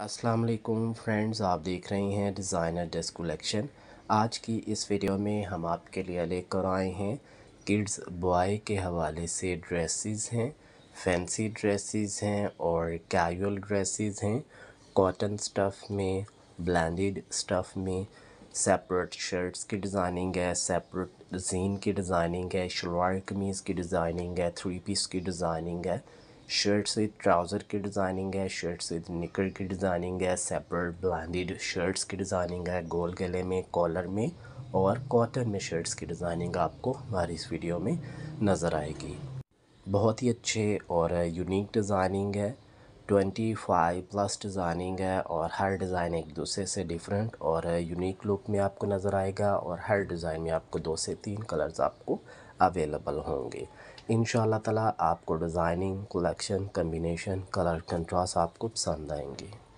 السلام علیکم فرینڈز، آپ دیکھ رہے ہیں ڈیزائنر ڈیس کولیکشن آج کی اس ویڈیو میں ہم آپ کے لیے لے کر آئے ہیں کڈز بوائے کے حوالے سے ڈریسز ہیں فینسی ڈریسز ہیں اور کیجول ڈریسز ہیں۔ کاٹن سٹف میں بلینڈڈ سٹف میں سیپریٹ شرٹس کی ڈیزائننگ ہے سیپریٹ زین کی ڈیزائننگ ہے، شلوار قمیض کی ڈیزائننگ ہے تھری پیس کی ڈیزائننگ ہے۔ شرٹ سے ٹراؤزر کی ڈیزائننگ ہے، شرٹ سے نکر کی ڈیزائننگ ہے سیپریٹ بلانڈیڈ شرٹس کی ڈیزائننگ ہے، گول گلے میں، کالر میں اور کاٹن میں شرٹس کی ڈیزائننگ آپ کو ہماری اس ویڈیو میں نظر آئے گی۔ بہت ہی اچھے اور یونیک ڈیزائننگ ہے۔ ٹوینٹی فائیو پلس ڈیزائننگ ہے اور ہر ڈیزائن ایک دوسرے سے ڈیفرنٹ اور یونیک لک میں آپ کو نظر آئے گا اور ہر ڈیزائن میں آپ کو دو سے تین کلرز آپ کو اویلیبل ہوں گے۔ ان شاء اللہ تعالیٰ آپ کو designing collection combination colour contrast آپ کو پسند آئیں گے۔